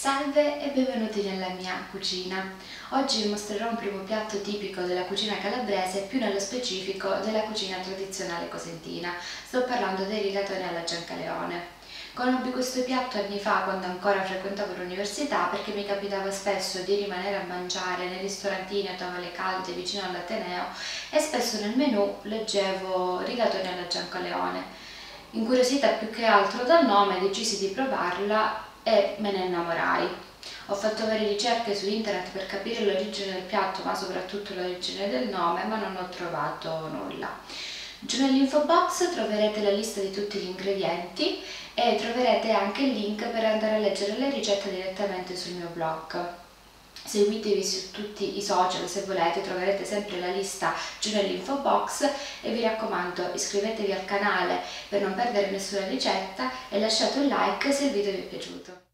Salve e benvenuti nella mia cucina. Oggi vi mostrerò un primo piatto tipico della cucina calabrese, più nello specifico della cucina tradizionale cosentina. Sto parlando dei rigatoni alla Giancaleone. Conobbi questo piatto anni fa quando ancora frequentavo l'università perché mi capitava spesso di rimanere a mangiare nei ristorantini a tavole calde vicino all'Ateneo e spesso nel menù leggevo rigatoni alla Giancaleone. Incuriosita più che altro dal nome decisi di provarla e me ne innamorai. Ho fatto varie ricerche su internet per capire l'origine del piatto, ma soprattutto l'origine del nome, ma non ho trovato nulla. Giù nell'info box troverete la lista di tutti gli ingredienti e troverete anche il link per andare a leggere le ricette direttamente sul mio blog. Seguitevi su tutti i social se volete, troverete sempre la lista giù nell'info box e vi raccomando iscrivetevi al canale per non perdere nessuna ricetta e lasciate un like se il video vi è piaciuto.